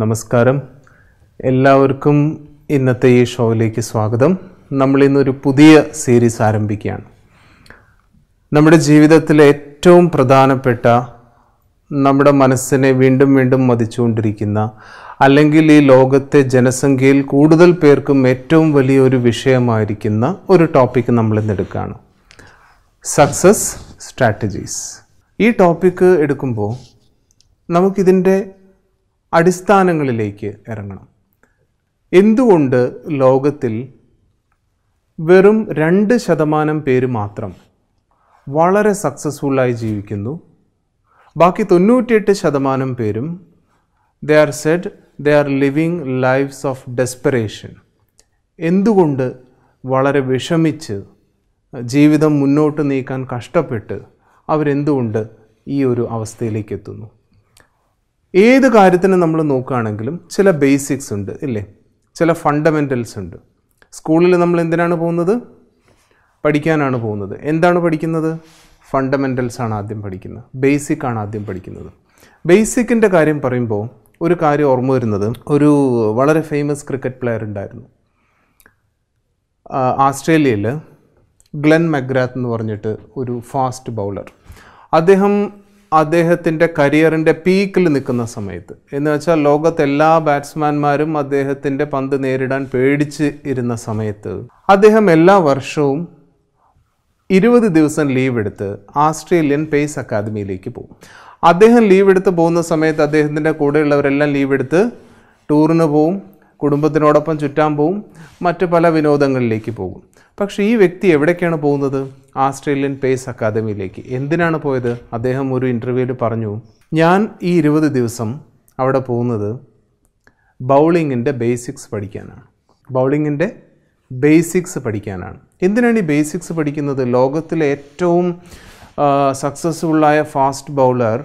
നമസ്കാരം. എല്ലാവർക്കും ഇന്നത്തെ ഈ ഷോയിലേക്ക് സ്വാഗതം. നമ്മൾ ഇന്നൊരു പുതിയ സീരീസ് ആരംഭിക്കുകയാണ്. നമ്മുടെ ജീവിതത്തിലെ ഏറ്റവും പ്രധാനപ്പെട്ട നമ്മുടെ മനസ്സിനെ വീണ്ടും വീണ്ടും മതിച്ചുകൊണ്ടിരിക്കുന്ന അല്ലെങ്കിൽ ഈ ലോകത്തെ ജനസംഖ്യയിൽ കൂടുതൽ പേർക്കും ഏറ്റവും വലിയൊരു വിഷയമായിരിക്കുന്ന ഒരു ടോപ്പിക്ക് നമ്മൾ ഇന്ന് എടുക്കുകയാണ്. സക്സസ് സ്ട്രാറ്റജീസ് ഈ ടോപ്പിക്ക് എടുക്കുമ്പോൾ നമുക്കിതിന്റെ അടിസ്ഥാനങ്ങളിലേക്ക് ഇറങ്ങണം. എന്തുകൊണ്ട് ലോകത്തിൽ വെറും രണ്ട് ശതമാനം പേര് മാത്രം വളരെ സക്സസ്ഫുള്ളായി ജീവിക്കുന്നു? ബാക്കി തൊണ്ണൂറ്റിയെട്ട് ശതമാനം പേരും they are said they are living lives of desperation എന്തുകൊണ്ട് വളരെ വിഷമിച്ച് ജീവിതം മുന്നോട്ട് നീക്കാൻ കഷ്ടപ്പെട്ട് അവരെന്തുകൊണ്ട് ഈ ഒരു അവസ്ഥയിലേക്ക് എത്തുന്നു? ഏത് കാര്യത്തിന് നമ്മൾ നോക്കുകയാണെങ്കിലും ചില ബേസിക്സ് ഉണ്ട് ഇല്ലേ? ചില ഫണ്ടമെന്റൽസ് ഉണ്ട്. സ്കൂളിൽ നമ്മൾ എന്തിനാണ് പോകുന്നത്? പഠിക്കാനാണ് പോകുന്നത്. എന്താണ് പഠിക്കുന്നത്? ഫണ്ടമെന്റൽസ് ആണ് ആദ്യം പഠിക്കുന്നത്. ബേസിക് ആണ് ആദ്യം പഠിക്കുന്നത്. ബേസിക്കിന്റെ കാര്യം പറയുമ്പോൾ ഒരു കാര്യം ഓർമ്മ വരുന്നത്. ഒരു വളരെ ഫേമസ് ക്രിക്കറ്റ് പ്ലെയർ ഉണ്ടായിരുന്നു. ആസ്ട്രേലിയയിൽ ഗ്ലെൻ മഗ്രാത്ത് എന്ന് പറഞ്ഞിട്ട് ഒരു ഫാസ്റ്റ് ബൗളർ അദ്ദേഹം അദ്ദേഹത്തിന്റെ കരിയറിന്റെ പീക്കിൽ നിൽക്കുന്ന സമയത്ത്. എന്ന് വെച്ചാൽ ലോകത്തെ എല്ലാ ബാറ്റ്സ്മാൻമാരും അദ്ദേഹത്തിന്റെ പന്ത് നേരിടാൻ പേടിച്ച് ഇരുന്ന സമയത്ത് അദ്ദേഹം എല്ലാ വർഷവും ഇരുപത് ദിവസം ലീവ് എടുത്ത് ആസ്ട്രേലിയൻ പേസ് അക്കാദമിയിലേക്ക് പോകും. അദ്ദേഹം ലീവ് എടുത്ത് പോകുന്ന സമയത്ത് അദ്ദേഹത്തിന്റെ കൂടെയുള്ളവരെല്ലാം ലീവ് എടുത്ത് ടൂറിന് പോവും കുടുംബത്തിനോടൊപ്പം ചുറ്റാൻ പോവും മറ്റ് പല വിനോദങ്ങളിലേക്ക് പോകും. പക്ഷേ ഈ വ്യക്തി എവിടേക്കാണ് പോകുന്നത്? ആസ്ട്രേലിയൻ പേസ് അക്കാദമിയിലേക്ക്. എന്തിനാണ് പോയത്? അദ്ദേഹം ഒരു ഇന്റർവ്യൂവിൽ പറഞ്ഞു ഞാൻ ഈ ഇരുപത് ദിവസം അവിടെ പോകുന്നത് ബൗളിങ്ങിന്റെ ബേസിക്സ് പഠിക്കാനാണ്. ബൗളിങ്ങിന്റെ ബേസിക്സ് പഠിക്കാനാണ്. എന്തിനാണ് ഈ ബേസിക്സ് പഠിക്കുന്നത്? ലോകത്തിലെ ഏറ്റവും സക്സസ്ഫുള്ളായ fast bowler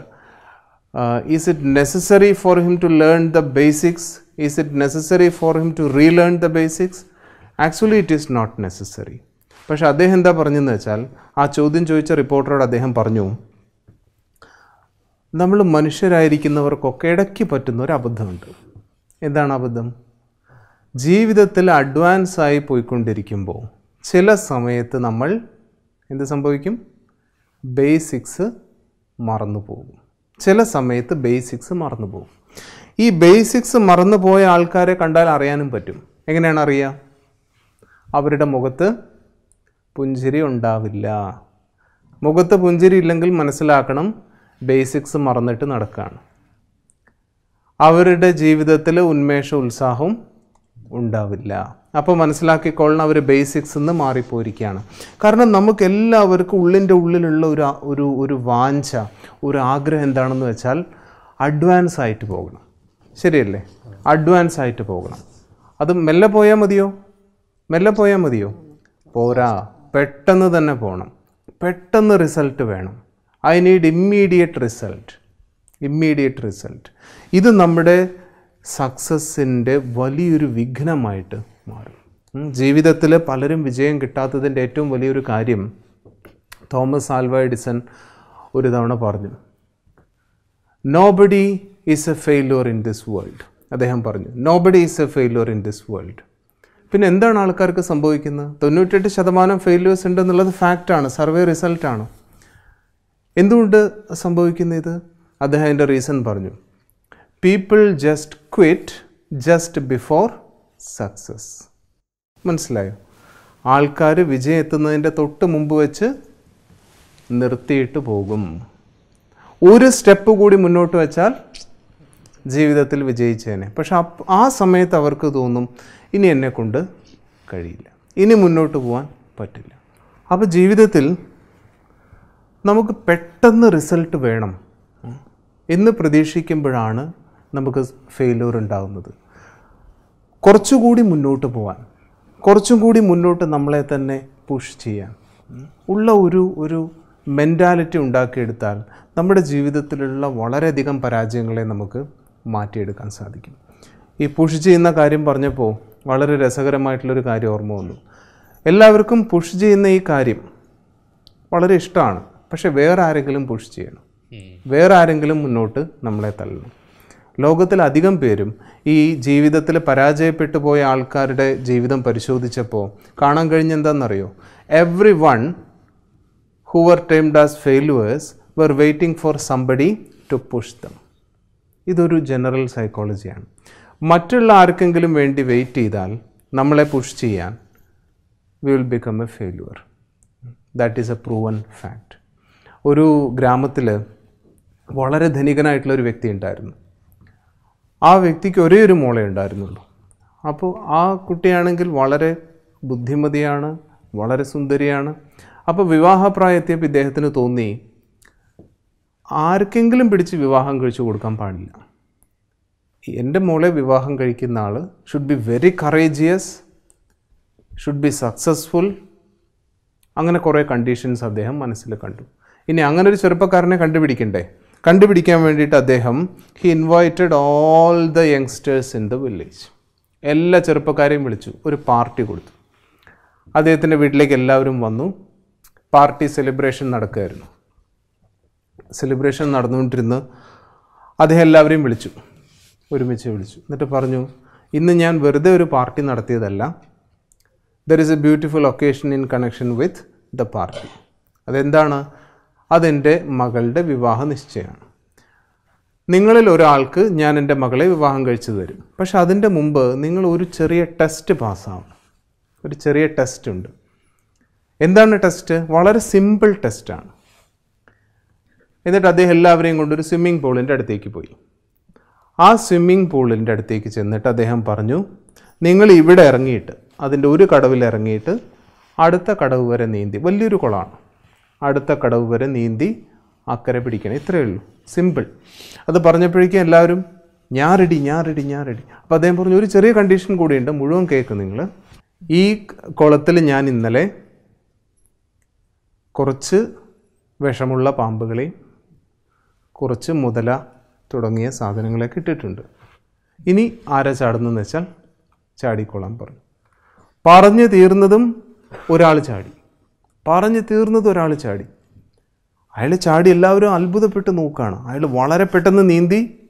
is it necessary for him to learn the basics is it necessary for him to relearn the basics actually it is not necessary പക്ഷെ അദ്ദേഹം എന്താ പറഞ്ഞെന്ന് വെച്ചാൽ ആ ചോദ്യം ചോദിച്ച റിപ്പോർട്ടറോട് അദ്ദേഹം പറഞ്ഞു നമ്മൾ മനുഷ്യരായിരിക്കുന്നവർക്കൊക്കെ ഇടയ്ക്ക് പറ്റുന്ന ഒരു അബദ്ധമുണ്ട്. എന്താണ് അബദ്ധം? ജീവിതത്തിൽ അഡ്വാൻസ് ആയി പോയിക്കൊണ്ടിരിക്കുമ്പോൾ ചില സമയത്ത് നമ്മൾ എന്ത് സംഭവിക്കും? ബേസിക്സ് മറന്നു പോകും. ചില സമയത്ത് ബേസിക്സ് മറന്നു പോകും. ഈ ബേസിക്സ് മറന്നു പോയ ആൾക്കാരെ കണ്ടാൽ അറിയാനും പറ്റും. എങ്ങനെയാണ് അറിയുക? അവരുടെ മുഖത്ത് പുഞ്ചിരി ഉണ്ടാവില്ല. മുഖത്ത് പുഞ്ചിരി ഇല്ലെങ്കിൽ മനസ്സിലാക്കണം ബേസിക്സ് മറന്നിട്ട് നടക്കുകയാണ് അവരുടെ ജീവിതത്തിൽ ഉന്മേഷ ഉത്സാഹവും ഉണ്ടാവില്ല. അപ്പോൾ മനസ്സിലാക്കിക്കൊള്ളണം അവർ ബേസിക്സ് നിന്ന് മാറിപ്പോയിരിക്കുകയാണ്. കാരണം നമുക്ക് എല്ലാവർക്കും ഉള്ളിന്റെ ഉള്ളിലുള്ള ഒരു ഒരു ഒരു വാഞ്ച ഒരു ആഗ്രഹം എന്താണെന്ന് വെച്ചാൽ അഡ്വാൻസ് ആയിട്ട് പോകണം. ശരിയല്ലേ? അഡ്വാൻസ് ആയിട്ട് പോകണം. അത് മെല്ലെ പോയാൽ മതിയോ? മെല്ലെ പോയാൽ മതിയോ? പോരാ. പെട്ടെന്ന് തന്നെ പോകണം പെട്ടെന്ന് റിസൾട്ട് വേണം. I need immediate result immediate result ഇത് നമ്മുടെ സക്സസ്സിന്റെ വലിയൊരു വിഘ്നമായിട്ട് മാറും. ജീവിതത്തിൽ പലരും വിജയം കിട്ടാത്തതിന്റെ ഏറ്റവും വലിയൊരു കാര്യം തോമസ് ആൽവ എഡിസൺ ഒരു തവണ പറഞ്ഞു. Nobody is a failure in this world അദ്ദേഹം പറഞ്ഞു. Nobody is a failure in this world പിന്നെ എന്താണ് ആൾക്കാർക്ക് സംഭവിക്കുന്നത്? തൊണ്ണൂറ്റെട്ട് ശതമാനം ഫെയിലിയേഴ്സ് ഉണ്ടെന്നുള്ളത് ഫാക്റ്റാണ് സർവേ റിസൾട്ടാണ് എന്തുകൊണ്ട് സംഭവിക്കുന്ന ഇത്? അദ്ദേഹം അതിന്റെ റീസൺ പറഞ്ഞു. People just quit just before success മനസ്സിലായോ? ആൾക്കാർ വിജയം എത്തുന്നതിന്റെ തൊട്ട് മുമ്പ് വെച്ച് നിർത്തിയിട്ട് പോകും. ഒരു സ്റ്റെപ്പ് കൂടി മുന്നോട്ട് വെച്ചാൽ ജീവിതത്തിൽ വിജയിച്ചേനെ. പക്ഷെ ആ സമയത്ത് അവർക്ക് തോന്നും ഇനി എന്നെ കൊണ്ട് കഴിയില്ല. ഇനി മുന്നോട്ട് പോകാൻ പറ്റില്ല. അപ്പോൾ ജീവിതത്തിൽ നമുക്ക് പെട്ടെന്ന് റിസൾട്ട് വേണം. എന്ന് പ്രതീക്ഷിക്കുമ്പോഴാണ് നമുക്ക് ഫെയിലൂർ ഉണ്ടാകുന്നത് കുറച്ചുകൂടി മുന്നോട്ട് പോകാൻ കുറച്ചും കൂടി മുന്നോട്ട് നമ്മളെ തന്നെ പുഷ് ചെയ്യാൻ. ഉള്ള ഒരു ഒരു മെന്റാലിറ്റി ഉണ്ടാക്കിയെടുത്താൽ നമ്മുടെ ജീവിതത്തിലുള്ള വളരെയധികം പരാജയങ്ങളെ നമുക്ക് മാറ്റിയെടുക്കാൻ സാധിക്കും. ഈ പുഷ് ചെയ്യുന്ന കാര്യം പറഞ്ഞപ്പോൾ വളരെ രസകരമായിട്ടുള്ളൊരു കാര്യം ഓർമ്മ വന്നു. എല്ലാവർക്കും പുഷ് ചെയ്യുന്ന ഈ കാര്യം വളരെ ഇഷ്ടമാണ്. പക്ഷെ വേറെ ആരെങ്കിലും പുഷ് ചെയ്യണം. വേറെ ആരെങ്കിലും മുന്നോട്ട് നമ്മളെ തള്ളണം. ലോകത്തിൽ അധികം പേരും ഈ ജീവിതത്തിൽ പരാജയപ്പെട്ടു പോയ ആൾക്കാരുടെ ജീവിതം പരിശോധിച്ചപ്പോൾ കാണാൻ കഴിഞ്ഞെന്താണെന്നറിയോ everyone who were timed as failures were waiting for somebody to push them ഇതൊരു ജനറൽ സൈക്കോളജിയാണ് മറ്റുള്ള ആർക്കെങ്കിലും വേണ്ടി വെയിറ്റ് ചെയ്താൽ നമ്മളെ പുഷ് ചെയ്യാൻ we will become a failure that is a proven fact ഒരു ഗ്രാമത്തിൽ വളരെ ധനികനായിട്ടുള്ള ഒരു വ്യക്തി ഉണ്ടായിരുന്നു. ആ വ്യക്തിക്ക് ഒരേ ഒരു മോളെ ഉണ്ടായിരുന്നുള്ളൂ. അപ്പോൾ ആ കുട്ടിയാണെങ്കിൽ വളരെ ബുദ്ധിമതിയാണ് വളരെ സുന്ദരിയാണ്. അപ്പോൾ വിവാഹപ്രായത്തിയപ്പോൾ ഇദ്ദേഹത്തിന് തോന്നി ആർക്കെങ്കിലും പിടിച്ച് വിവാഹം കഴിച്ചു കൊടുക്കാൻ പാടില്ല. എന്റെ മോളെ വിവാഹം കഴിക്കുന്ന ആൾ should be very courageous should be successful അങ്ങനെ കുറേ കണ്ടീഷൻസ് അദ്ദേഹം മനസ്സിൽ കണ്ടു. ഇനി അങ്ങനെ ഒരു ചെറുപ്പക്കാരനെ കണ്ടുപിടിക്കണ്ടേ? കണ്ടുപിടിക്കാൻ വേണ്ടിയിട്ട് അദ്ദേഹം he invited all the youngsters in the village എല്ലാ ചെറുപ്പക്കാരെയും വിളിച്ചു ഒരു പാർട്ടി കൊടുത്തു. അദ്ദേഹത്തിന്റെ വീട്ടിലേക്ക് എല്ലാവരും വന്നു. പാർട്ടി സെലിബ്രേഷൻ നടക്കുകയായിരുന്നു. സെലിബ്രേഷൻ നടന്നുകൊണ്ടിരുന്ന് അദ്ദേഹം എല്ലാവരെയും വിളിച്ചു. ഒരുമിച്ച് വിളിച്ചു. എന്നിട്ട് പറഞ്ഞു ഇന്ന് ഞാൻ വെറുതെ ഒരു party നടത്തിയതല്ല. There is a beautiful occasion in connection with the party അതെന്താണ്? അതെന്റെ മകളുടെ വിവാഹ നിശ്ചയമാണ്. നിങ്ങളിൽ ഒരാൾക്ക് ഞാൻ എന്റെ മകളെ വിവാഹം കഴിച്ചു തരും. പക്ഷെ അതിന്റെ മുമ്പ് നിങ്ങൾ ഒരു ചെറിയ ടെസ്റ്റ് പാസ്സാവണം. ഒരു ചെറിയ ടെസ്റ്റ് ഉണ്ട്. എന്താണ് ടെസ്റ്റ് വളരെ സിമ്പിൾ ടെസ്റ്റാണ് എന്നിട്ട് അദ്ദേഹം എല്ലാവരെയും കൊണ്ടൊരു സ്വിമ്മിംഗ് പൂളിന്റെ അടുത്തേക്ക് പോയി. ആ സ്വിമ്മിംഗ് പൂളിന്റെ അടുത്തേക്ക് ചെന്നിട്ട് അദ്ദേഹം പറഞ്ഞു നിങ്ങൾ ഇവിടെ ഇറങ്ങിയിട്ട് അതിന്റെ ഒരു കടവിൽ ഇറങ്ങിയിട്ട് അടുത്ത കടവ് വരെ നീന്തി. വലിയൊരു കുളമാണ്. അടുത്ത കടവ് വരെ നീന്തി അക്കരെ പിടിക്കണം. ഇത്രയേ ഉള്ളൂ. സിമ്പിൾ അത് പറഞ്ഞപ്പോഴേക്കും എല്ലാവരും ഞാൻ റെഡി ഞാൻ റെഡി ഞാൻ റെഡി അപ്പോൾ അദ്ദേഹം പറഞ്ഞു ഒരു ചെറിയ കണ്ടീഷൻ കൂടിയുണ്ട്. മുഴുവൻ കേൾക്ക് നിങ്ങൾ ഈ കുളത്തിൽ ഞാൻ ഇന്നലെ കുറച്ച് വിഷമുള്ള പാമ്പുകളെയും കുറച്ച് മുതല തുടങ്ങിയ സാധനങ്ങളെ കിട്ടിയിട്ടുണ്ട് ഇനി ആരാ ചാടുന്നതെന്ന് വെച്ചാൽ ചാടിക്കോളാൻ പറഞ്ഞു പറഞ്ഞു തീർന്നതും ഒരാൾ ചാടി. പറഞ്ഞു തീർന്നതും ഒരാൾ ചാടി. അയാൾ ചാടി എല്ലാവരും അത്ഭുതപ്പെട്ട് നോക്കുകയാണ് അയാൾ വളരെ പെട്ടെന്ന് നീന്തി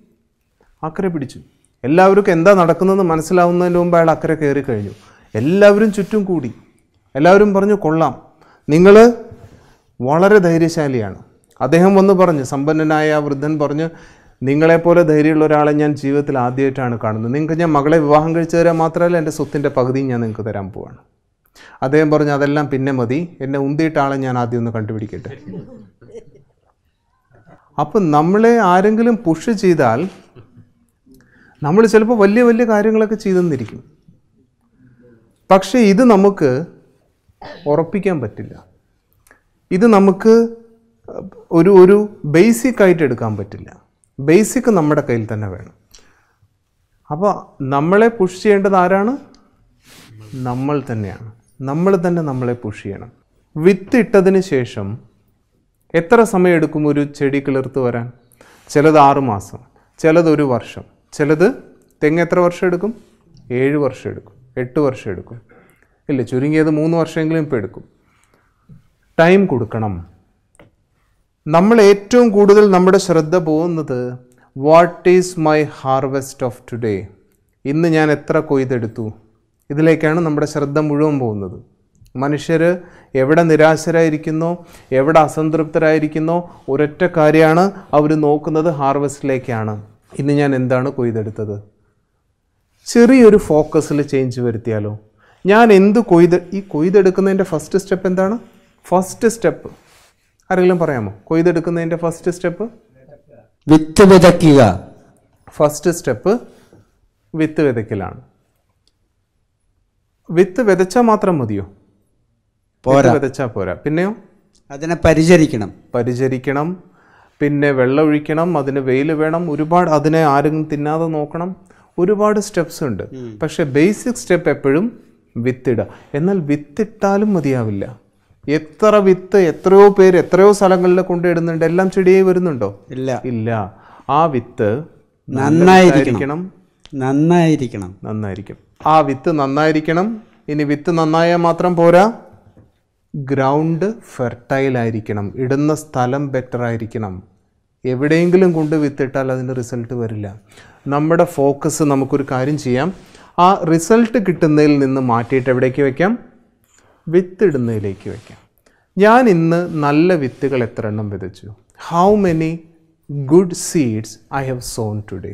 അക്കരെ പിടിച്ചു. എല്ലാവർക്കും എന്താ നടക്കുന്നതെന്ന് മനസ്സിലാവുന്നതിന് മുമ്പ് അയാൾ അക്കരെ കയറി കഴിഞ്ഞു. എല്ലാവരും ചുറ്റും കൂടി. എല്ലാവരും പറഞ്ഞു കൊള്ളാം. നിങ്ങൾ വളരെ ധൈര്യശാലിയാണ്. അദ്ദേഹം വന്ന് പറഞ്ഞു സമ്പന്നനായ ആ വൃദ്ധൻ പറഞ്ഞു നിങ്ങളെപ്പോലെ ധൈര്യമുള്ള ഒരാളെ ഞാൻ ജീവിതത്തിൽ ആദ്യമായിട്ടാണ് കാണുന്നത്. നിങ്ങൾക്ക് ഞാൻ മകളെ വിവാഹം കഴിച്ചു തരാൻ മാത്രമല്ല എന്റെ സ്വത്തിന്റെ പകുതിയും ഞാൻ നിങ്ങൾക്ക് തരാൻ പോവാണ്. അദ്ദേഹം പറഞ്ഞു അതെല്ലാം പിന്നെ മതി. എന്നെ ഉന്തിയിട്ട ആളെ ഞാൻ ആദ്യം ഒന്ന് കണ്ടുപിടിക്കട്ടെ. അപ്പം നമ്മളെ ആരെങ്കിലും പുഷ് ചെയ്താൽ നമ്മൾ ചിലപ്പോൾ വലിയ വലിയ കാര്യങ്ങളൊക്കെ ചെയ്തെന്നിരിക്കും. പക്ഷേ ഇത് നമുക്ക് ഉറപ്പിക്കാൻ പറ്റില്ല. ഇത് നമുക്ക് ഒരു ഒരു ബേസിക് ആയിട്ട് എടുക്കാൻ പറ്റില്ല. ബേസിക് നമ്മുടെ കയ്യിൽ തന്നെ വേണം. അപ്പോൾ നമ്മളെ പുഷ് ചെയ്യേണ്ടത് ആരാണ്? നമ്മൾ തന്നെയാണ്. നമ്മൾ തന്നെ നമ്മളെ പുഷ് ചെയ്യണം. വിത്ത് ഇട്ടതിന് ശേഷം എത്ര സമയം എടുക്കും ഒരു ചെടി കിളിർത്ത് വരാൻ? ചിലത് ആറുമാസം ചിലത് ഒരു വർഷം ചിലത് തെങ്ങ് എത്ര വർഷം എടുക്കും? ഏഴ് വർഷം എടുക്കും എട്ട് വർഷം എടുക്കും. ഇല്ല ചുരുങ്ങിയത് മൂന്ന് വർഷമെങ്കിലും ഇപ്പോൾ എടുക്കും. ടൈം കൊടുക്കണം. നമ്മൾ ഏറ്റവും കൂടുതൽ നമ്മുടെ ശ്രദ്ധ പോകുന്നത് what is my harvest of today ഇന്ന് ഞാൻ എത്ര കൊയ്തെടുത്തു? ഇതിലേക്കാണ് നമ്മുടെ ശ്രദ്ധ മുഴുവൻ പോകുന്നത്. മനുഷ്യർ എവിടെ നിരാശരായിരിക്കുന്നു എവിടെ അസംതൃപ്തരായിരിക്കുന്നോ ഒരൊറ്റ കാര്യമാണ് അവർ നോക്കുന്നത് ഹാർവെസ്റ്റിലേക്കാണ് ഇന്ന് ഞാൻ എന്താണ് കൊയ്തെടുത്തത്? ചെറിയൊരു ഫോക്കസിൽ ചേഞ്ച് വരുത്തിയാലോ? ഞാൻ എന്ത് കൊയ്ത് ഈ കൊയ്തെടുക്കുന്നതിന്റെ ഫസ്റ്റ് സ്റ്റെപ്പ് എന്താണ്? ഫസ്റ്റ് സ്റ്റെപ്പ് ആരെങ്കിലും പറയാമോ? കൊയ്തെടുക്കുന്നതിന്റെ ഫസ്റ്റ് സ്റ്റെപ്പ് വിത്ത് വിതയ്ക്കുക. ഫസ്റ്റ് സ്റ്റെപ്പ് വിത്ത് വിതയ്ക്കലാണ്. വിത്ത് വിതച്ചാൽ മാത്രം മതിയോ? പോരാ. വിതച്ചാൽ പോരാ. പിന്നെയോ? അതിനെ പരിചരിക്കണം. പരിചരിക്കണം. പിന്നെ വെള്ളം ഒഴിക്കണം അതിന് വെയിൽ വേണം. ഒരുപാട് അതിനെ ആരും തിന്നാതെ നോക്കണം. ഒരുപാട് സ്റ്റെപ്സ് ഉണ്ട്. പക്ഷെ ബേസിക് സ്റ്റെപ്പ് എപ്പോഴും വിത്തിടുക. എന്നാൽ വിത്തിട്ടാലും മതിയാവില്ല. എത്ര വിത്ത് എത്രയോ പേര് എത്രയോ സ്ഥലങ്ങളിൽ കൊണ്ടിടുന്നുണ്ട് എല്ലാം ചെടിയായി വരുന്നുണ്ടോ? ഇല്ല. ഇല്ല. ആ വിത്ത് നന്നായിരിക്കണം. നന്നായിരിക്കണം. നന്നായിരിക്കും. ആ വിത്ത് നന്നായിരിക്കണം. ഇനി വിത്ത് നന്നായാൽ മാത്രം പോരാ. ഗ്രൗണ്ട് ഫെർട്ടൈൽ ആയിരിക്കണം. ഇടുന്ന സ്ഥലം ബെറ്റർ ആയിരിക്കണം. എവിടെയെങ്കിലും കൊണ്ട് വിത്തിട്ടാൽ അതിന്റെ റിസൾട്ട് വരില്ല. നമ്മുടെ ഫോക്കസ് നമുക്കൊരു കാര്യം ചെയ്യാം. ആ റിസൾട്ട് കിട്ടുന്നതിൽ നിന്ന് മാറ്റിയിട്ട് എവിടേക്ക് വയ്ക്കാം വിത്തിടുന്നതിലേക്ക് വയ്ക്കാം. ഞാൻ ഇന്ന് നല്ല വിത്തുകൾ എത്ര എണ്ണം വിതച്ചു? How many good seeds I have sown today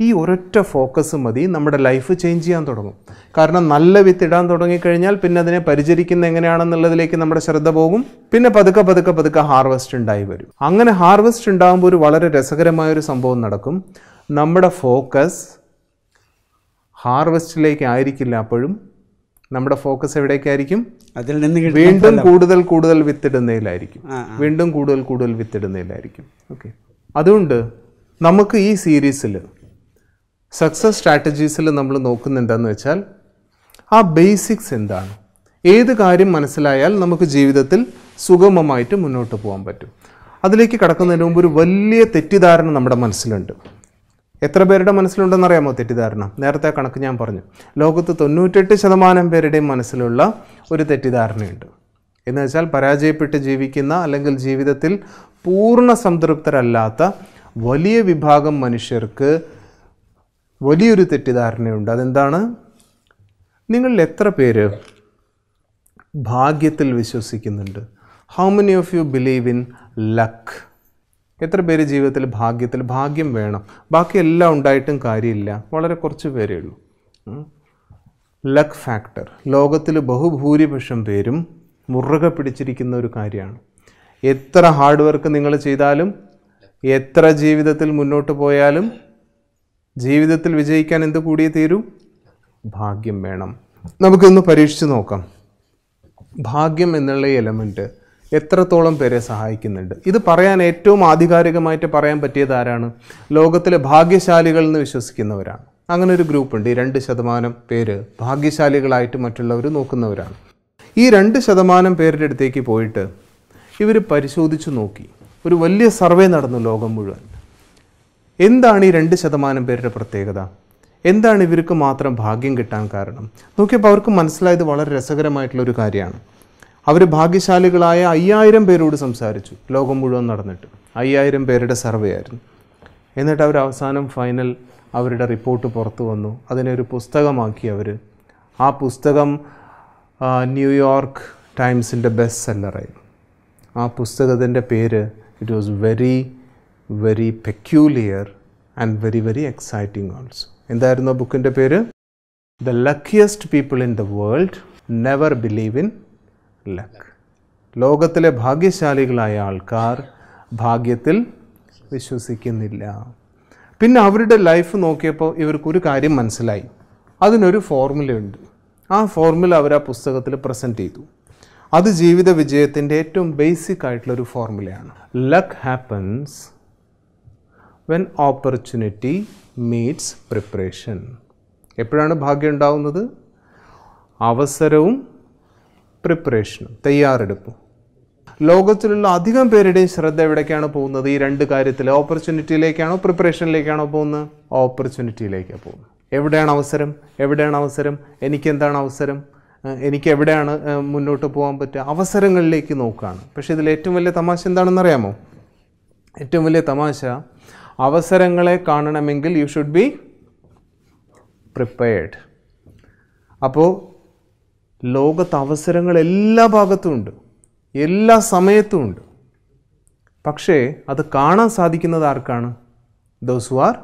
ഈ ഒരൊറ്റ ഫോക്കസ് മതി. നമ്മുടെ ലൈഫ് ചേഞ്ച് ചെയ്യാൻ തുടങ്ങും. കാരണം നല്ല വിത്ത് ഇടാൻ തുടങ്ങിക്കഴിഞ്ഞാൽ പിന്നെ അതിനെ പരിചരിക്കുന്ന എങ്ങനെയാണെന്നുള്ളതിലേക്ക് നമ്മുടെ ശ്രദ്ധ പോകും. പിന്നെ പതുക്കെ പതുക്കെ പതുക്കെ ഹാർവെസ്റ്റ് ഉണ്ടായി വരും. അങ്ങനെ ഹാർവെസ്റ്റ് ഉണ്ടാകുമ്പോൾ ഒരു വളരെ രസകരമായ ഒരു സംഭവം നടക്കും. നമ്മുടെ ഫോക്കസ് ഹാർവെസ്റ്റിലേക്ക് ആയിരിക്കില്ല അപ്പോഴും നമ്മുടെ ഫോക്കസ് എവിടേക്കായിരിക്കും? അതിൽ നിന്ന് വീണ്ടും കൂടുതൽ കൂടുതൽ വിത്തിടുന്നതിലായിരിക്കും. വീണ്ടും കൂടുതൽ കൂടുതൽ വിത്തിടുന്നതിലായിരിക്കും. ഓക്കെ അതുകൊണ്ട് നമുക്ക് ഈ സീരീസിൽ സക്സസ് സ്ട്രാറ്റജീസിൽ നമ്മൾ നോക്കുന്നുണ്ടെന്ന് വെച്ചാൽ ആ ബേസിക്സ് എന്താണ്? ഏത് കാര്യം മനസ്സിലായാൽ നമുക്ക് ജീവിതത്തിൽ സുഗമമായിട്ട് മുന്നോട്ട് പോകാൻ പറ്റും. അതിലേക്ക് കടക്കുന്നതിന് മുമ്പ് ഒരു വലിയ തെറ്റിദ്ധാരണ നമ്മുടെ മനസ്സിലുണ്ട്. എത്ര പേരുടെ മനസ്സിലുണ്ടെന്ന് അറിയാമോ തെറ്റിദ്ധാരണ? നേരത്തെ കണക്ക് ഞാൻ പറഞ്ഞു. ലോകത്ത് തൊണ്ണൂറ്റെട്ട് ശതമാനം പേരുടെയും മനസ്സിലുള്ള ഒരു തെറ്റിദ്ധാരണയുണ്ട്. എന്ന് വെച്ചാൽ പരാജയപ്പെട്ട് ജീവിക്കുന്ന അല്ലെങ്കിൽ ജീവിതത്തിൽ പൂർണ സംതൃപ്തരല്ലാത്ത വലിയ വിഭാഗം മനുഷ്യർക്ക് വലിയൊരു തെറ്റിദ്ധാരണയുണ്ട്. അതെന്താണ്? നിങ്ങളിൽ എത്ര പേര് ഭാഗ്യത്തിൽ വിശ്വസിക്കുന്നുണ്ട്? How many of you believe in luck എത്ര പേര് ജീവിതത്തിൽ ഭാഗ്യത്തിൽ ഭാഗ്യം വേണം? ബാക്കി എല്ലാം ഉണ്ടായിട്ടും കാര്യമില്ല. വളരെ കുറച്ച് പേരേ ഉള്ളൂ. ലക്ക് ഫാക്ടർ ലോകത്തിൽ ബഹുഭൂരിപക്ഷം പേരും മുറുകെ പിടിച്ചിരിക്കുന്ന ഒരു കാര്യമാണ്. എത്ര ഹാർഡ് വർക്ക് നിങ്ങൾ ചെയ്താലും എത്ര ജീവിതത്തിൽ മുന്നോട്ട് പോയാലും ജീവിതത്തിൽ വിജയിക്കാൻ എന്ത് കൂടിയേ തീരൂ? ഭാഗ്യം വേണം. നമുക്കൊന്ന് പരീക്ഷിച്ച് നോക്കാം. ഭാഗ്യം എന്നുള്ള എലമെന്റ് എത്രത്തോളം പേരെ സഹായിക്കുന്നുണ്ട്? ഇത് പറയാൻ ഏറ്റവും ആധികാരികമായിട്ട് പറയാൻ പറ്റിയത് ആരാണ്? ലോകത്തിലെ ഭാഗ്യശാലികൾ എന്ന് വിശ്വസിക്കുന്നവരാണ്. അങ്ങനെ ഒരു ഗ്രൂപ്പുണ്ട് ഈ രണ്ട് ശതമാനം പേര് ഭാഗ്യശാലികളായിട്ട് മറ്റുള്ളവർ നോക്കുന്നവരാണ്. ഈ രണ്ട് ശതമാനം പേരുടെ അടുത്തേക്ക് പോയിട്ട് ഇവർ പരിശോധിച്ചു നോക്കി. ഒരു വലിയ സർവേ നടന്നു ലോകം മുഴുവൻ. എന്താണ് ഈ രണ്ട് ശതമാനം പേരുടെ പ്രത്യേകത? എന്താണ് ഇവർക്ക് മാത്രം ഭാഗ്യം കിട്ടാൻ കാരണം? നോക്കിയപ്പോൾ അവർക്ക് മനസ്സിലായത് വളരെ രസകരമായിട്ടുള്ള ഒരു കാര്യമാണ്. അവർ ഭാഗ്യശാലികളായ അയ്യായിരം പേരോട് സംസാരിച്ചു ലോകം മുഴുവൻ നടന്നിട്ട്. അയ്യായിരം പേരുടെ സർവേ ആയിരുന്നു. എന്നിട്ട് അവർ അവസാനം ഫൈനൽ അവരുടെ റിപ്പോർട്ട് പുറത്തു വന്നു. അതിനെ ഒരു പുസ്തകമാക്കി അവർ ആ പുസ്തകം ന്യൂയോർക്ക് ടൈംസിന്റെ ബെസ്റ്റ് സെല്ലറായി ആ പുസ്തകത്തിന്റെ പേര് it was very very peculiar and very very exciting also എന്തായിരുന്നു ആ ബുക്കിന്റെ പേര്? The luckiest people in the world never believe in luck. ലോകത്തിലെ ഭാഗ്യശാലികളായ ആൾക്കാർ ഭാഗ്യത്തിൽ വിശ്വസിക്കുന്നില്ല. പിന്നെ അവരുടെ ലൈഫ് നോക്കിയപ്പോൾ ഇവർക്കൊരു കാര്യം മനസ്സിലായി. അതിനൊരു ഫോർമുലയുണ്ട് ആ ഫോർമുല അവർ ആ പുസ്തകത്തിൽ പ്രസന്റ് ചെയ്തു. അത് ജീവിത വിജയത്തിന്റെ ഏറ്റവും ബേസിക് ആയിട്ടുള്ളൊരു ഫോർമുലയാണ്. Luck happens when opportunity meets preparation. എപ്പോഴാണ് ഭാഗ്യം ഉണ്ടാവുന്നത്? അവസരവും പ്രിപ്പറേഷനും തയ്യാറെടുപ്പും. ലോകത്തിലുള്ള അധികം പേരുടെയും ശ്രദ്ധ എവിടേക്കാണ് പോകുന്നത്? ഈ രണ്ട് കാര്യത്തിൽ ഓപ്പർച്യൂണിറ്റിയിലേക്കാണോ പ്രിപ്പറേഷനിലേക്കാണോ പോകുന്നത്? ഓപ്പർച്യൂണിറ്റിയിലേക്കാണ് പോകുന്നത്. എവിടെയാണ് അവസരം? എവിടെയാണ് അവസരം? എനിക്കെന്താണ് അവസരം? എനിക്ക് എവിടെയാണ് മുന്നോട്ട് പോകാൻ പറ്റുക? അവസരങ്ങളിലേക്ക് നോക്കുകയാണ് പക്ഷേ ഇതിൽ ഏറ്റവും വലിയ തമാശ എന്താണെന്ന് അറിയാമോ? ഏറ്റവും വലിയ തമാശ അവസരങ്ങളെ കാണണമെങ്കിൽ യു ഷുഡ് ബി പ്രിപ്പയർഡ് അപ്പോൾ ലോകത്ത് അവസരങ്ങൾ എല്ലാ ഭാഗത്തും ഉണ്ട് എല്ലാ സമയത്തും ഉണ്ട് പക്ഷേ അത് കാണാൻ സാധിക്കുന്നത് ആർക്കാണ്? Those who are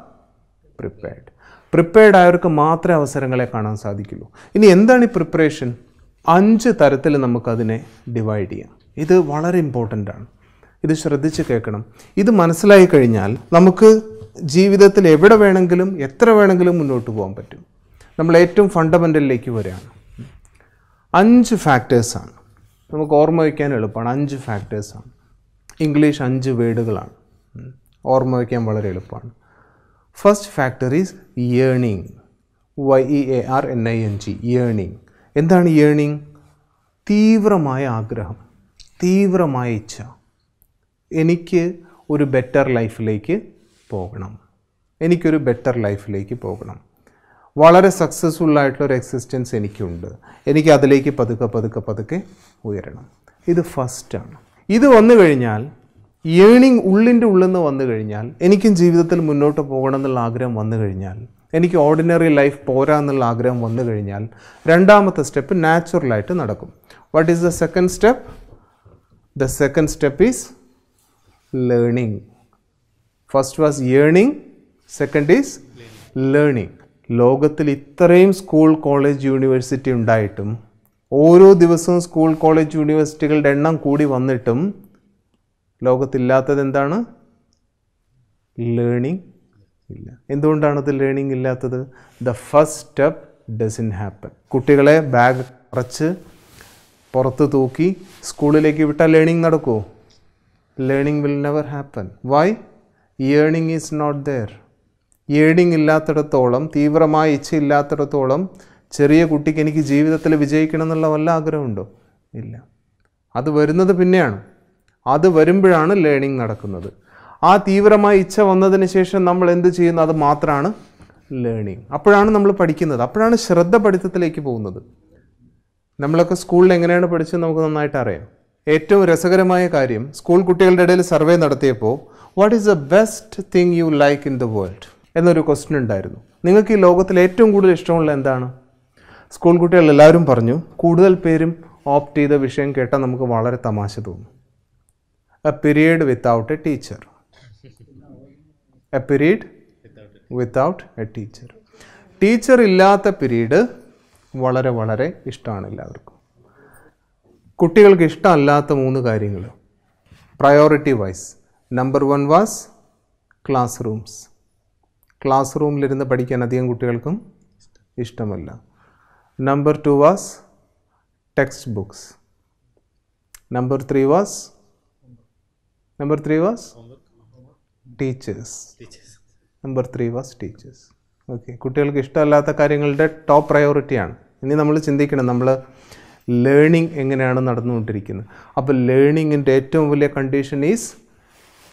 prepared prepared ആയവർക്ക് മാത്രമേ അവസരങ്ങളെ കാണാൻ സാധിക്കുള്ളൂ. ഇനി എന്താണ് ഈ പ്രിപ്പറേഷൻ അഞ്ച് തരത്തിൽ നമുക്കതിനെ ഡിവൈഡ് ചെയ്യാം. ഇത് വളരെ ഇമ്പോർട്ടന്റ് ആണ്. ഇത് ശ്രദ്ധിച്ച് കേൾക്കണം. ഇത് മനസ്സിലായി കഴിഞ്ഞാൽ നമുക്ക് ജീവിതത്തിൽ എവിടെ വേണമെങ്കിലും എത്ര വേണമെങ്കിലും മുന്നോട്ട് പോകാൻ പറ്റും. നമ്മൾ ഏറ്റവും ഫണ്ടമെന്റലിലേക്ക് വരികയാണ്. അഞ്ച് ഫാക്ടേഴ്സാണ് നമുക്ക് ഓർമ്മ വയ്ക്കാൻ എളുപ്പമാണ്. അഞ്ച് ഫാക്ടേഴ്സാണ് ഇംഗ്ലീഷ് അഞ്ച് വേഡുകളാണ്. ഓർമ്മ വയ്ക്കാൻ വളരെ എളുപ്പമാണ്. First factor is ഏണിങ് Y E A R N I N G ഏണിങ് എന്താണ് ഏണിങ് തീവ്രമായ ആഗ്രഹം തീവ്രമായ ഇച്ഛ. എനിക്ക് ഒരു ബെറ്റർ ലൈഫിലേക്ക് പോകണം. എനിക്കൊരു ബെറ്റർ ലൈഫിലേക്ക് പോകണം. വളരെ സക്സസ്ഫുൾ ആയിട്ടുള്ളൊരു എക്സിസ്റ്റൻസ് എനിക്കുണ്ട്. എനിക്ക് അതിലേക്ക് പതുക്കെ പതുക്കെ പതുക്കെ ഉയരണം. ഇത് ഫസ്റ്റാണ് ഇത് വന്നു കഴിഞ്ഞാൽ ഏണിങ് ഉള്ളിന്റെ ഉള്ളിൽ നിന്ന് വന്നു കഴിഞ്ഞാൽ എനിക്കും ജീവിതത്തിൽ മുന്നോട്ട് പോകണം എന്നുള്ള ആഗ്രഹം വന്നു കഴിഞ്ഞാൽ എനിക്ക് ഓർഡിനറി ലൈഫ് പോരാ എന്നുള്ള ആഗ്രഹം വന്നു കഴിഞ്ഞാൽ രണ്ടാമത്തെ സ്റ്റെപ്പ് നാച്ചുറലായിട്ട് നടക്കും. What is the second step the second step is learning first was yearning second is learning ലോകത്തിൽ ഇത്രയും സ്കൂൾ കോളേജ് യൂണിവേഴ്സിറ്റി ഉണ്ടായിട്ടും ഓരോ ദിവസവും സ്കൂൾ കോളേജ് യൂണിവേഴ്സിറ്റികളുടെ എണ്ണം കൂടി വന്നിട്ടും ലോകത്തില്ലാത്തത് എന്താണ്? ലേണിംഗ് ഇല്ല. എന്തുകൊണ്ടാണ് ഇത് ലേണിംഗ് ഇല്ലാത്തത്? The first step doesn't happen കുട്ടികളെ ബാഗ് കുറച്ച് പുറത്ത് തൂക്കി സ്കൂളിലേക്ക് വിട്ടാൽ ലേണിംഗ് നടക്കുമോ learning will never happen why yearning is not there yearning ഇല്ലാത്തിടത്തോളം തീവ്രമായ ഇച്ഛയില്ലാത്തിടത്തോളം ചെറിയ കുട്ടിക്ക് എനിക്ക് ജീവിതത്തിൽ വിജയിക്കണം എന്നുള്ള വല്ല ആഗ്രഹമുണ്ടോ? ഇല്ല. അത് വരുന്നത് പിന്നെയാണ്. അത് വരുമ്പോഴാണ് ലേണിംഗ് നടക്കുന്നത്. ആ തീവ്രമായ ഇച്ഛ വന്നതിന് ശേഷം നമ്മൾ എന്ത് ചെയ്യുന്നു? അത് മാത്രമാണ് ലേണിംഗ്. അപ്പോഴാണ് നമ്മൾ പഠിക്കുന്നത്. അപ്പോഴാണ് ശ്രദ്ധ പഠിത്തത്തിലേക്ക് പോകുന്നത്. നമ്മളൊക്കെ സ്കൂളിൽ എങ്ങനെയാണ് പഠിച്ചത് നമുക്ക് നന്നായിട്ട് അറിയാം. ഏറ്റവും രസകരമായ കാര്യം സ്കൂൾ കുട്ടികളുടെ ഇടയിൽ സർവേ നടത്തിയപ്പോൾ what is the best thing you like in the world എന്നൊരു ക്വസ്റ്റ്യൻ ഉണ്ടായിരുന്നു. നിങ്ങൾക്ക് ഈ ലോകത്തിൽ ഏറ്റവും കൂടുതൽ ഇഷ്ടമുള്ള എന്താണ്? സ്കൂൾ കുട്ടികൾ എല്ലാവരും പറഞ്ഞു കൂടുതൽ പേരും ഓപ്റ്റ് ചെയ്ത വിഷയം കേട്ടാൽ നമുക്ക് വളരെ തമാശ തോന്നും. A period without a teacher a period without a teacher teacher ഇല്ലാത്ത പിരീഡ് വളരെ വളരെ ഇഷ്ടമാണ് എല്ലാവർക്കും. കുട്ടികൾക്ക് ഇഷ്ടമല്ലാത്ത മൂന്ന് കാര്യങ്ങൾ. Priority wise number one was classrooms class റൂമിലിരുന്ന് പഠിക്കാൻ അധികം കുട്ടികൾക്കും ഇഷ്ടമല്ല. Number two was textbooks number three was number three was teachers number three was teachers okay കുട്ടികൾക്ക് ഇഷ്ടമല്ലാത്ത കാര്യങ്ങളുടെ ടോപ്പ് പ്രയോറിറ്റിയാണ് ഇനി നമ്മൾ ചിന്തിക്കണം നമ്മൾ ലേണിംഗ് എങ്ങനെയാണ് നടന്നുകൊണ്ടിരിക്കുന്നത്. അപ്പോൾ ലേണിങ്ങിന്റെ ഏറ്റവും വലിയ കണ്ടീഷൻ ഈസ്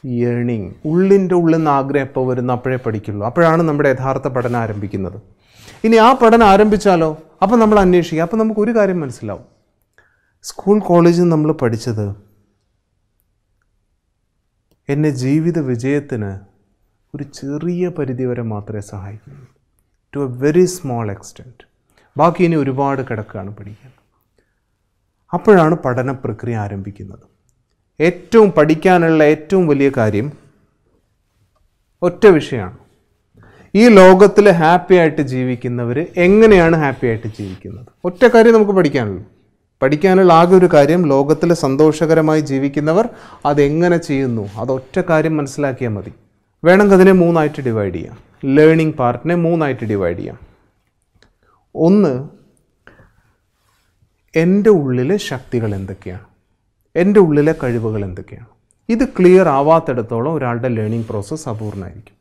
ഏണിങ് ഉള്ളിന്റെ ഉള്ളിൽ നിന്ന് ആഗ്രഹം എപ്പോൾ വരുന്നു അപ്പോഴേ പഠിക്കുള്ളൂ. അപ്പോഴാണ് നമ്മുടെ യഥാർത്ഥ പഠനം ആരംഭിക്കുന്നത്. ഇനി ആ പഠനം ആരംഭിച്ചാലോ? അപ്പം നമ്മൾ അന്വേഷിക്കുക. അപ്പം നമുക്ക് ഒരു കാര്യം മനസ്സിലാവും. സ്കൂൾ കോളേജിൽ നമ്മൾ പഠിച്ചത് എന്നെ ജീവിത വിജയത്തിന് ഒരു ചെറിയ പരിധി വരെ മാത്രമേ സഹായിക്കുന്നുള്ളൂ. To a very small extent ബാക്കി ഇനി ഒരുപാട് കിടക്കുകയാണ് പഠിക്കാൻ. അപ്പോഴാണ് പഠന പ്രക്രിയ ആരംഭിക്കുന്നത്. ഏറ്റവും പഠിക്കാനുള്ള ഏറ്റവും വലിയ കാര്യം ഒറ്റ വിഷയമാണ്. ഈ ലോകത്തിൽ ഹാപ്പി ആയിട്ട് ജീവിക്കുന്നവർ എങ്ങനെയാണ് ഹാപ്പി ആയിട്ട് ജീവിക്കുന്നത്? ഒറ്റ കാര്യം നമുക്ക് പഠിക്കാനുള്ളൂ. പഠിക്കാനുള്ള ആകെ ഒരു കാര്യം ലോകത്തിൽ സന്തോഷകരമായി ജീവിക്കുന്നവർ അതെങ്ങനെ ചെയ്യുന്നു? അതൊറ്റ കാര്യം മനസ്സിലാക്കിയാൽ മതി. വേണമെങ്കിൽ അതിനെ മൂന്നായിട്ട് ഡിവൈഡ് ചെയ്യാം. ലേണിംഗ് പാർട്ടിനെ മൂന്നായിട്ട് ഡിവൈഡ് ചെയ്യാം. ഒന്ന് എന്റെ ഉള്ളിലെ ശക്തികൾ എന്തൊക്കെയാണ്? എന്റെ ഉള്ളിലെ കഴിവുകൾ എന്തൊക്കെയാണ്? ഇത് ക്ലിയർ ആവാത്തിടത്തോളം ഒരാളുടെ ലേണിംഗ് പ്രോസസ്സ് അപൂർണമായിരിക്കും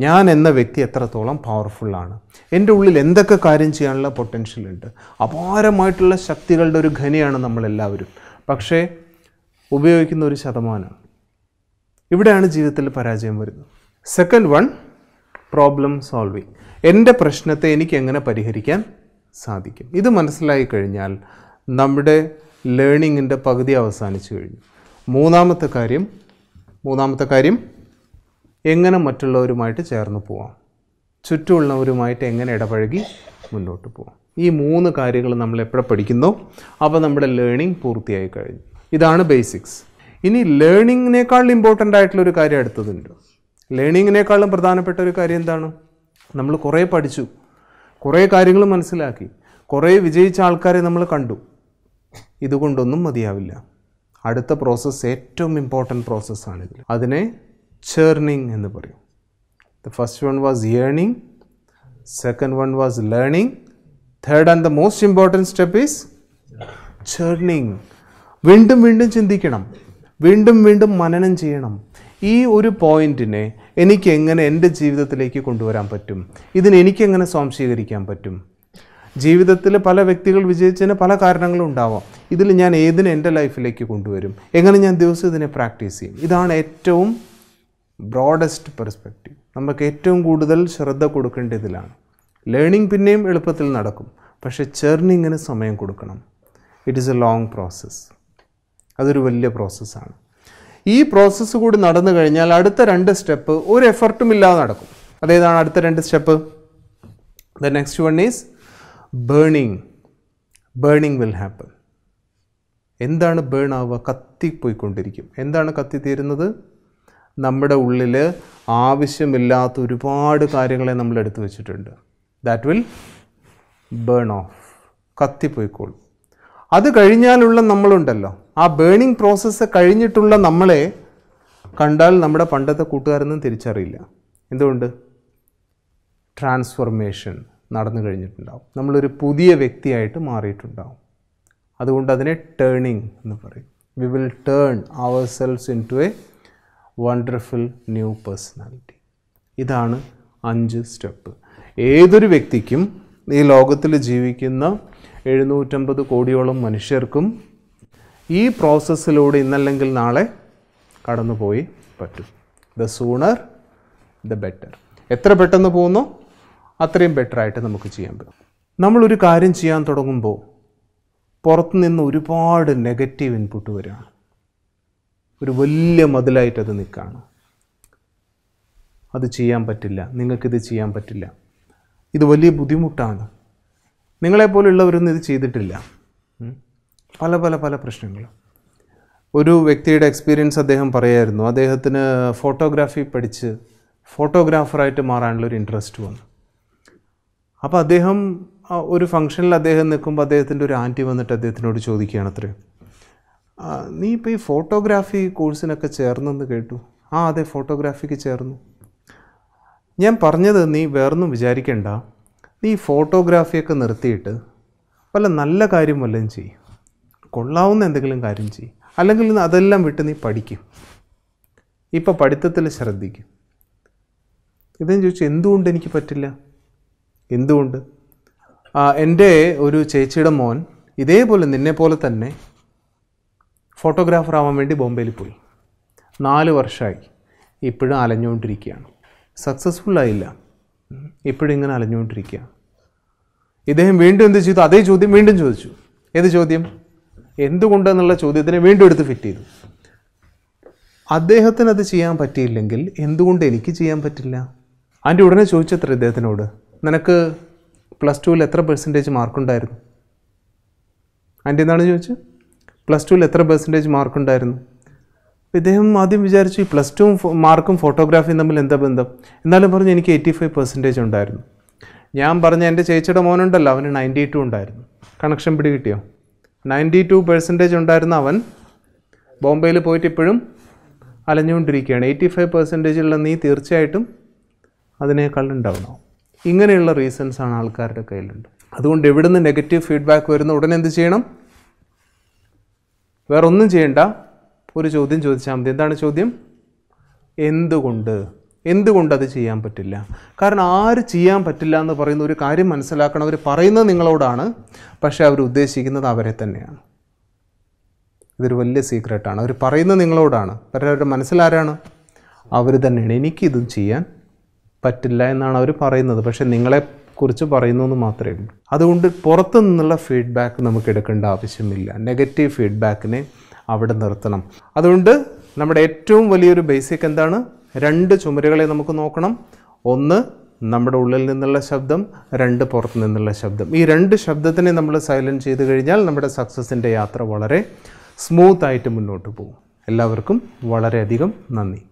ഞാൻ എന്ന വ്യക്തി എത്രത്തോളം പവർഫുള്ളാണ് എന്റെ ഉള്ളിൽ എന്തൊക്കെ കാര്യം ചെയ്യാനുള്ള പൊട്ടൻഷ്യൽ ഉണ്ട്? അപാരമായിട്ടുള്ള ശക്തികളുടെ ഒരു ഖനിയാണ് നമ്മളെല്ലാവരും. പക്ഷേ ഉപയോഗിക്കുന്ന ഒരു ശതമാനമാണ് ഇവിടെയാണ് ജീവിതത്തിൽ പരാജയം വരുന്നത്. സെക്കൻഡ് വൺ പ്രോബ്ലം സോൾവിങ് എന്റെ പ്രശ്നത്തെ എനിക്ക് എങ്ങനെ പരിഹരിക്കാൻ സാധിക്കും? ഇത് മനസ്സിലായി കഴിഞ്ഞാൽ നമ്മുടെ ലേണിങ്ങിന്റെ പകുതി അവസാനിച്ചു കഴിഞ്ഞു. മൂന്നാമത്തെ കാര്യം മൂന്നാമത്തെ കാര്യം എങ്ങനെ മറ്റുള്ളവരുമായിട്ട് ചേർന്ന് പോവാം? ചുറ്റുമുള്ളവരുമായിട്ട് എങ്ങനെ ഇടപഴകി മുന്നോട്ട് പോവാം? ഈ മൂന്ന് കാര്യങ്ങൾ നമ്മൾ എപ്പോഴും പഠിക്കുന്നോ അപ്പോൾ നമ്മുടെ ലേണിംഗ് പൂർത്തിയായി കഴിഞ്ഞു. ഇതാണ് ബേസിക്സ്. ഇനി ലേണിങ്ങിനേക്കാൾ ഇമ്പോർട്ടന്റ് ആയിട്ടുള്ള ഒരു കാര്യം അടുത്തതുണ്ട്. ലേണിങ്ങിനേക്കാളും പ്രധാനപ്പെട്ട ഒരു കാര്യം എന്താണ്? നമ്മൾ കുറേ പഠിച്ചു കുറേ കാര്യങ്ങൾ മനസ്സിലാക്കി കുറേ വിജയിച്ച ആൾക്കാരെ നമ്മൾ കണ്ടു. ഇതുകൊണ്ടൊന്നും മതിയാവില്ല. അടുത്ത പ്രോസസ്സ് ഏറ്റവും ഇമ്പോർട്ടന്റ് പ്രോസസ്സാണിത് അതിനെ ചേർണിങ് എന്ന് പറയും. The first one was ഇയേണിങ് second one was learning third and the most important step is churning വീണ്ടും വീണ്ടും ചിന്തിക്കണം. വീണ്ടും വീണ്ടും മനനം ചെയ്യണം. ഈ ഒരു പോയിന്റിനെ എനിക്ക് എങ്ങനെ എന്റെ ജീവിതത്തിലേക്ക് കൊണ്ടുവരാൻ പറ്റും? ഇതിന് എനിക്കെങ്ങനെ സ്വാംശീകരിക്കാൻ പറ്റും? ജീവിതത്തിൽ പല വ്യക്തികൾ വിജയിച്ചതിന് പല കാരണങ്ങളും ഉണ്ടാവാം. ഇതിൽ ഞാൻ ഏതിനെ എന്റെ ലൈഫിലേക്ക് കൊണ്ടുവരും? എങ്ങനെ ഞാൻ ദിവസം ഇതിനെ പ്രാക്ടീസ് ചെയ്യും? ഇതാണ് ഏറ്റവും ബ്രോഡസ്റ്റ് പെർസ്പെക്റ്റീവ് നമുക്ക് ഏറ്റവും കൂടുതൽ ശ്രദ്ധ കൊടുക്കേണ്ട ഇതിലാണ് ലേണിംഗ് പിന്നെയും എളുപ്പത്തിൽ നടക്കും. പക്ഷേ ചേർണിങ്ങിന് സമയം കൊടുക്കണം. It is a long process അതൊരു വലിയ പ്രോസസ്സാണ് ഈ പ്രോസസ്സ് കൂടി നടന്നു കഴിഞ്ഞാൽ അടുത്ത രണ്ട് സ്റ്റെപ്പ് ഒരു എഫർട്ടും ഇല്ലാതെ നടക്കും. അതേതാണ് അടുത്ത രണ്ട് step the next one is burning burning will happen എന്താണ് ബേൺ ആവുക? കത്തിപ്പോയിക്കൊണ്ടിരിക്കും. എന്താണ് കത്തിത്തീരുന്നത്? നമ്മുടെ ഉള്ളിൽ ആവശ്യമില്ലാത്ത ഒരുപാട് കാര്യങ്ങളെ നമ്മൾ എടുത്തു വെച്ചിട്ടുണ്ട്. ദാറ്റ് വിൽ ബേൺ ഓഫ് കത്തിപ്പോയിക്കോളും. അത് കഴിഞ്ഞാലുള്ള നമ്മളുണ്ടല്ലോ. ആ ബേണിംഗ് പ്രോസസ്സ് കഴിഞ്ഞിട്ടുള്ള നമ്മളെ കണ്ടാൽ നമ്മുടെ പണ്ടത്തെ കൂട്ടുകാരൊന്നും തിരിച്ചറിയില്ല. എന്തുകൊണ്ട്? ട്രാൻസ്ഫോർമേഷൻ നടന്നു കഴിഞ്ഞിട്ടുണ്ടാവും. നമ്മളൊരു പുതിയ വ്യക്തിയായിട്ട് മാറിയിട്ടുണ്ടാവും. അതുകൊണ്ട് അതിനെ ടേണിംഗ് എന്ന് പറയും. We will turn ourselves into a wonderful new personality ഇതാണ് അഞ്ച് സ്റ്റെപ്പ്. ഏതൊരു വ്യക്തിക്കും ഈ ലോകത്തിൽ ജീവിക്കുന്ന എഴുന്നൂറ്റമ്പത് കോടിയോളം മനുഷ്യർക്കും ഈ പ്രോസസ്സിലൂടെ ഇന്നല്ലെങ്കിൽ നാളെ കടന്നുപോയി പറ്റും. ദ സൂണർ ദ ബെറ്റർ എത്ര പെട്ടെന്ന് പോകുന്നോ? അത്രയും ബെറ്ററായിട്ട് നമുക്ക് ചെയ്യാൻ പറ്റും. നമ്മളൊരു കാര്യം ചെയ്യാൻ തുടങ്ങുമ്പോൾ പുറത്തു നിന്ന് ഒരുപാട് നെഗറ്റീവ് ഇൻപുട്ട് വരികയാണ് ഒരു വലിയ മതിലായിട്ട് അത് നിൽക്കുകയാണ് അത് ചെയ്യാൻ പറ്റില്ല. നിങ്ങൾക്കിത് ചെയ്യാൻ പറ്റില്ല. ഇത് വലിയ ബുദ്ധിമുട്ടാണ്. നിങ്ങളെപ്പോലുള്ളവരൊന്നും ഇത് ചെയ്തിട്ടില്ല. പല പല പല പ്രശ്നങ്ങളും ഒരു വ്യക്തിയുടെ എക്സ്പീരിയൻസ് അദ്ദേഹം പറയായിരുന്നു. അദ്ദേഹത്തിന് ഫോട്ടോഗ്രാഫി പഠിച്ച് ഫോട്ടോഗ്രാഫറായിട്ട് മാറാനുള്ളൊരു ഇൻട്രസ്റ്റ് വന്നു. അപ്പോൾ അദ്ദേഹം ഒരു ഫംഗ്ഷനിൽ അദ്ദേഹം നിൽക്കുമ്പോൾ അദ്ദേഹത്തിന്റെ ഒരു ആന്റി വന്നിട്ട് അദ്ദേഹത്തിനോട് ചോദിക്കുകയാണ് അത്രേ. നീ ഇപ്പോൾ ഈ ഫോട്ടോഗ്രാഫി കോഴ്സിനൊക്കെ ചേർന്നെന്ന് കേട്ടു. ആ അതെ ഫോട്ടോഗ്രാഫിക്ക് ചേർന്നു. ഞാൻ പറഞ്ഞത് നീ വേറൊന്നും വിചാരിക്കണ്ട. നീ ഫോട്ടോഗ്രാഫിയൊക്കെ നിർത്തിയിട്ട് വല്ല നല്ല കാര്യം വല്ലതും ചെയ്യും. കൊള്ളാവുന്ന എന്തെങ്കിലും കാര്യം ചെയ്യും. അല്ലെങ്കിൽ അതെല്ലാം വിട്ട് നീ പഠിക്കും. ഇപ്പോൾ പഠിത്തത്തിൽ ശ്രദ്ധിക്കും. ഇതെന്ന് ചോദിച്ചു എന്തുകൊണ്ട് എനിക്ക് പറ്റില്ല? എന്തുകൊണ്ട്? എന്റെ ഒരു ചേച്ചിയുടെ മോൻ ഇതേപോലെ നിന്നെ പോലെ തന്നെ ഫോട്ടോഗ്രാഫർ ആവാൻ വേണ്ടി ബോംബെയിൽ പോയി. നാല് വർഷമായി ഇപ്പോഴും അലഞ്ഞുകൊണ്ടിരിക്കുകയാണ്. ആയില്ല. ഇപ്പോഴും ഇങ്ങനെ അലഞ്ഞുകൊണ്ടിരിക്കുക ഇദ്ദേഹം വീണ്ടും എന്ത് ചെയ്തു? അതേ ചോദ്യം വീണ്ടും ചോദിച്ചു. ഏത് ചോദ്യം? എന്തുകൊണ്ടെന്നുള്ള ചോദ്യത്തിന് വീണ്ടും എടുത്ത് ഫിറ്റ് ചെയ്തു. അദ്ദേഹത്തിന് അത് ചെയ്യാൻ പറ്റിയില്ലെങ്കിൽ എന്തുകൊണ്ട് എനിക്ക് ചെയ്യാൻ പറ്റില്ല? അതിന്റെ ഉടനെ ചോദിച്ചത്ര ഇദ്ദേഹത്തിനോട്. നിനക്ക് പ്ലസ് ടുവിൽ എത്ര പെർസെന്റേജ് മാർക്കുണ്ടായിരുന്നു ആന്റി എന്താണ് ചോദിച്ചത്? പ്ലസ് ടുവിൽ എത്ര പെർസെന്റേജ് മാർക്കുണ്ടായിരുന്നു ഇദ്ദേഹം ആദ്യം വിചാരിച്ചു ഈ പ്ലസ് ടുവും മാർക്കും ഫോട്ടോഗ്രാഫിയും തമ്മിൽ എന്താ ബന്ധം? എന്നാലും പറഞ്ഞു എനിക്ക് എയ്റ്റി ഫൈവ് പെർസെന്റേജ് ഉണ്ടായിരുന്നു. ഞാൻ പറഞ്ഞ എന്റെ ചേച്ചിയുടെ മോനുണ്ടല്ലോ അവന് നയന്റി ടു ഉണ്ടായിരുന്നു. കണക്ഷൻ പിടി കിട്ടിയോ നയന്റി ടു പെർസെന്റേജ് ഉണ്ടായിരുന്ന അവൻ ബോംബെയിൽ പോയിട്ട് ഇപ്പോഴും അലഞ്ഞുകൊണ്ടിരിക്കുകയാണ്. എയ്റ്റി ഫൈവ് പെർസെന്റേജുള്ള നീ തീർച്ചയായിട്ടും അതിനേക്കാൾ ഉണ്ടാവണം. ഇങ്ങനെയുള്ള റീസൺസ് ആണ് ആൾക്കാരുടെ കയ്യിലുണ്ട്. അതുകൊണ്ട് എവിടുന്ന് നെഗറ്റീവ് ഫീഡ്ബാക്ക് വരുന്ന ഉടനെ എന്ത് ചെയ്യണം? വേറെ ഒന്നും ചെയ്യണ്ട. ഒരു ചോദ്യം ചോദിച്ചാൽ മതി. എന്താണ് ചോദ്യം? എന്തുകൊണ്ട്? എന്തുകൊണ്ട് അത് ചെയ്യാൻ പറ്റില്ല? കാരണം ആര് ചെയ്യാൻ പറ്റില്ല എന്ന് പറയുന്ന ഒരു കാര്യം മനസ്സിലാക്കണം. അവർ പറയുന്നത് നിങ്ങളോടാണ്. പക്ഷേ അവർ ഉദ്ദേശിക്കുന്നത് അവരെ തന്നെയാണ്. ഇതൊരു വലിയ സീക്രട്ടാണ് അവർ പറയുന്നത് നിങ്ങളോടാണ്. പക്ഷേ അവരുടെ മനസ്സിലാരാണ് അവർ തന്നെയാണ്. എനിക്കിതും ചെയ്യാൻ പറ്റില്ല എന്നാണ് അവർ പറയുന്നത്. പക്ഷേ നിങ്ങളെക്കുറിച്ച് പറയുന്നു എന്ന് മാത്രമേ ഉള്ളൂ. അതുകൊണ്ട് പുറത്തു നിന്നുള്ള ഫീഡ്ബാക്ക് നമുക്ക് എടുക്കേണ്ട ആവശ്യമില്ല. നെഗറ്റീവ് ഫീഡ്ബാക്കിനെ അവിടെ നിർത്തണം. അതുകൊണ്ട് നമ്മുടെ ഏറ്റവും വലിയൊരു ബേസിക് എന്താണ്? രണ്ട് ചുമരുകളെ നമുക്ക് നോക്കണം. ഒന്ന് നമ്മുടെ ഉള്ളിൽ നിന്നുള്ള ശബ്ദം രണ്ട് പുറത്തു നിന്നുള്ള ശബ്ദം. ഈ രണ്ട് ശബ്ദത്തിനെ നമ്മൾ സൈലന്റ് ചെയ്ത് കഴിഞ്ഞാൽ നമ്മുടെ സക്സസിന്റെ യാത്ര വളരെ സ്മൂത്തായിട്ട് മുന്നോട്ട് പോകും. എല്ലാവർക്കും വളരെയധികം നന്ദി.